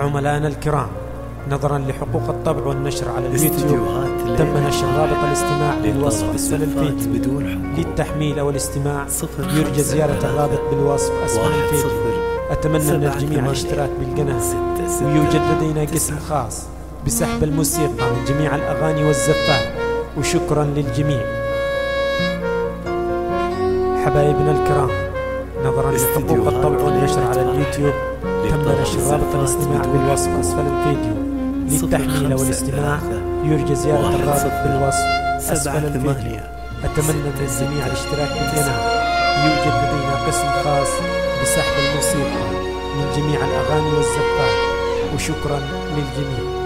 عملائنا الكرام نظرا لحقوق الطبع والنشر على اليوتيوب تم. نشر رابط الاستماع أسفل الزفات الفيديو بدون للتحميل أو الاستماع يرجى زيارة الرابط بالوصف واحد الفيديو أتمنى من الجميع الاشتراك بالقناة ويوجد لدينا قسم. خاص بسحب الموسيقى من جميع الأغاني والزفات وشكرا للجميع حبايبنا الكرام نظرا لحقوق الطبع والنشر على. اليوتيوب تم نشر رابط الاستماع بالوصف. أسفل الفيديو. للتحميل والاستماع يرجى زيارة الرابط بالوصف. أسفل الفيديو. أتمنى من الجميع الاشتراك. بالقناة. يوجد لدينا قسم خاص بسحب الموسيقى من جميع الأغاني والزفات وشكرا للجميع.